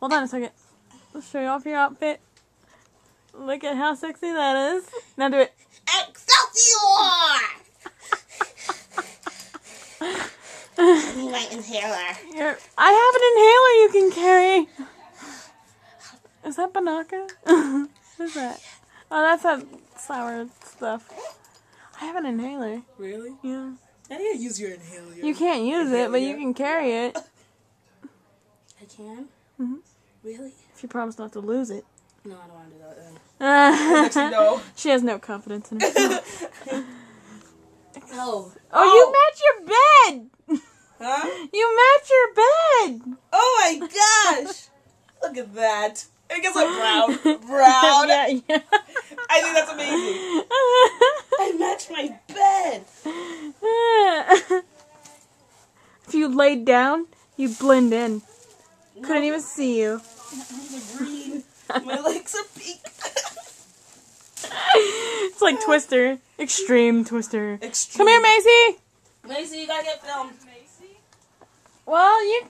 Hold on a second. Let's show you off your outfit. Look at how sexy that is. Now do it. Excelsior! I need my inhaler. You're, I have an inhaler you can carry. Is that Banaka? what is that? Oh, that's that sour stuff. I have an inhaler. Really? Yeah. I need to use your inhaler. You can't use it, but you can carry it. I can? Mhm. Really? If you promise not to lose it. No, I don't want to do that then. Oh, no. she has no confidence in herself. Oh. Oh, you match your bed! Huh? You match your bed! Oh my gosh! Look at that. It gets like brown. Brown. yeah, yeah. I think that's amazing. I matched my bed. if you laid down, you blend in. Couldn't even see you. Green. My legs are pink. It's like Twister. Extreme Twister. Extreme. Come here, Masey! Masey, you gotta get filmed. Masey? Well, you.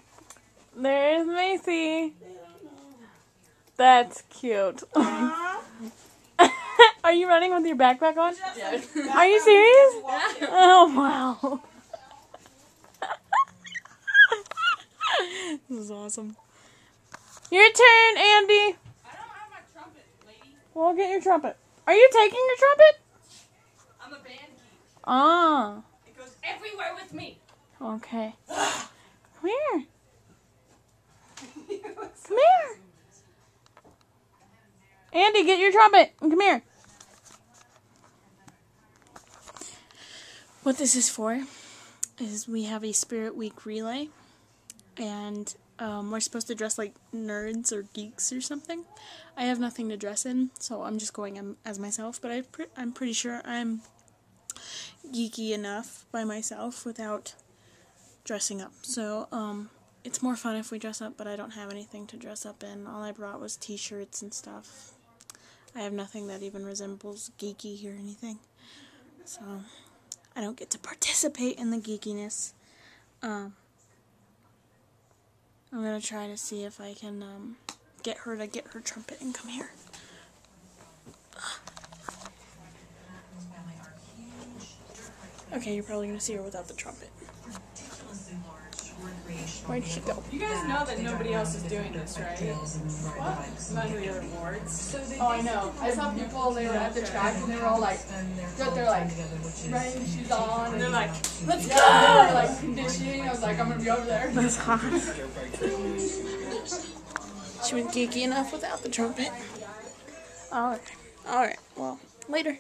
There's Masey. That's cute. Aw. Are you running with your backpack on? Yeah. Are you serious? Oh, wow. This is awesome. Your turn, Andy. I don't have my trumpet, lady. Well, get your trumpet. Are you taking your trumpet? I'm a band geek. Ah, It goes everywhere with me. okay. Come here. Come here. Andy, get your trumpet. and Come here. What this is for is we have a Spirit Week relay, and um, we're supposed to dress like nerds or geeks or something. I have nothing to dress in, so I'm just going as myself. But I pre- I'm pretty sure I'm geeky enough by myself without dressing up. So um, it's more fun if we dress up. But I don't have anything to dress up in. All I brought was T-shirts and stuff. I have nothing that even resembles geeky or anything. So I don't get to participate in the geekiness. Um, I'm gonna try to see if I can um, get her to get her trumpet and come here. Okay, you're probably gonna see her without the trumpet. Where'd she go? You guys know that nobody else is doing this, right? What? None of the other boards. Oh, I know. I saw people, they were at the track and they were all like, got their like running shoes on. And they're like, let's go! They were like conditioning. I was like, I'm gonna be over there. That's hot. She was geeky enough without the trumpet. Alright. Alright. Well, later.